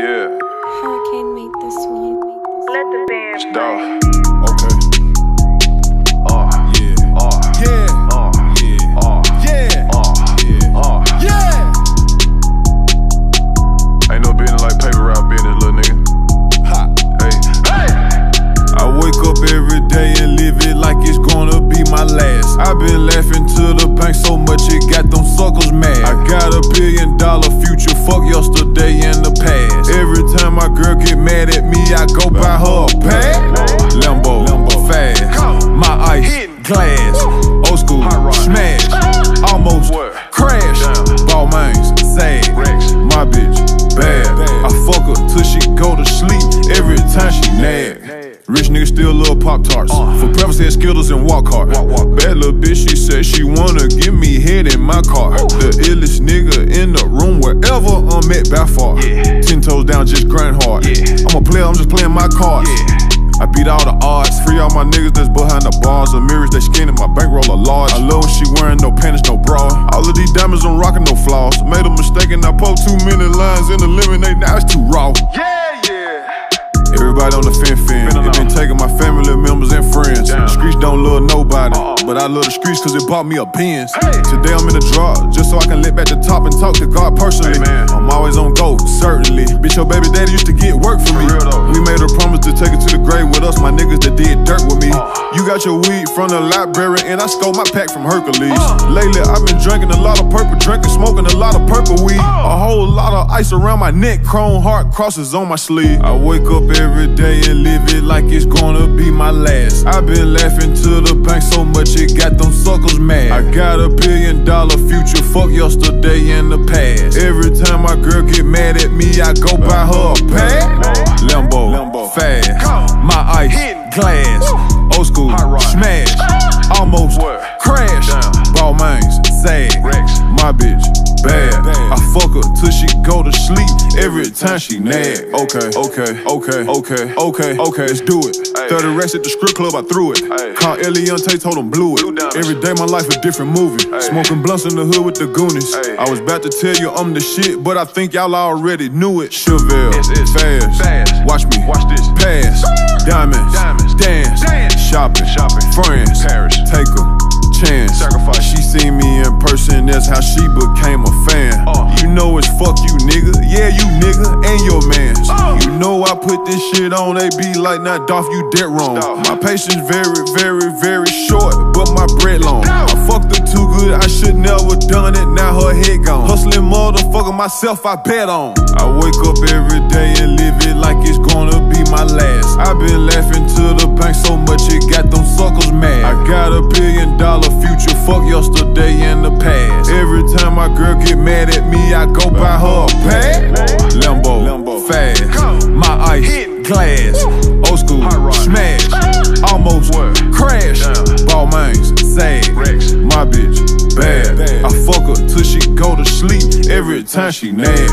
Yeah. Hurricane made this one. Let the band Dog. Okay. Uh. Yeah. Uh. Yeah. Uh. Yeah. Uh. Yeah. Yeah. Yeah. Ain't no business like paper route business, little nigga. Ha. Hey. Hey. I wake up every day and live it like it's gonna be my last. I've been laughing to the bank so much it got them suckers mad. I got a billion dollar future, fuck yesterday and the past. Every time my girl get mad at me, I go buy her a pad. Lambo, Lambo, fast. My ice, Hitting. glass, old school, smash, almost What? crash. Balmains, sad. My bitch, bad. I fuck her till she go to sleep. Every time she nag. Rich nigga still love Pop Tarts. For breakfast, had Skittles and walk hard. Bad little bitch, she said she wanna give me head in my car. The illest nigga in the room wherever I'm at by far. Yeah. Ten toes down, just grind hard. Yeah. I'm a player, I'm just playing my cards. Yeah. I beat all the odds. Free all my niggas that's behind the bars. The mirrors they skinning, my bankroll a large. I love when she wearing no panties, no bra. All of these diamonds I'm rocking, no flaws. Made a mistake and I pulled too many lines in the lemonade. Now it's too raw. Yeah, yeah. Everybody on the fin fin. It been taking my family members and friends. Damn. Streets don't love nobody, Uh-uh. but I love the streets cause it bought me a Benz. Hey. Today I'm in the drop, just so I can let back the top and talk to God personally. Amen. I'm always on go, certainly me. Bitch, your baby daddy used to get work for me. We made a promise to take it to the grave with us, my niggas that did dirt with me. Uh. You got your weed from the library, and I stole my pack from Hercules. Uh. Lately, I've been drinking a lot of purple, drinking, smoking a lot of purple weed. Uh. A whole lot of ice around my neck, chrome heart crosses on my sleeve. I wake up every day and live it like it's gonna be my last. I've been laughing to the bank so much it got them suckers mad. I got a billion dollar future, fuck yesterday and the past. Every time my girl get mad at me, I go buy her a pad. Lambo, Lambo. fast. My ice, Hitting. glass, old school, smash, almost What? crash. Balmains, sad. My bitch, bad. Go to sleep. Every time she nag. Okay, okay, okay, okay, okay, okay, let's do it. 30 racks at the strip club, I threw it. Call Eliante, told him blew it. Every day my life a different movie. Smoking blunts in the hood with the Goonies. I was about to tell you I'm the shit, but I think y'all already knew it. Chevelle, fast, fast. Watch me, Watch this. pass, diamonds, Diamonds. dance, Dance. shopping, Shopping. friends, Paris. take a chance. Sacrifice. She seen me in person, that's how she became fuck you, nigga. Yeah, you nigga and your mans. Uh. You know I put this shit on, they be like, not Dolph, you dead wrong. Stop. My patience very, very, very short, but my bread long. No. I fucked her too good, I should never done it, now her head gone. Hustling motherfucker, myself I bet on. I wake up every day and live it like it's gonna be my last. I've been laughing to the bank so much it got them suckers mad. I got a billion dollar future, fuck yesterday and the past. Every time my girl get mad at me, I go buy her a pad. Lambo, Lambo. fast. My ice, Hitting. glass, old school, smash, ah. almost What? crash. Damn. Balmains, sad. Rex. My bitch, bad. Bad. I fuck her till she go to sleep. Every time she nag.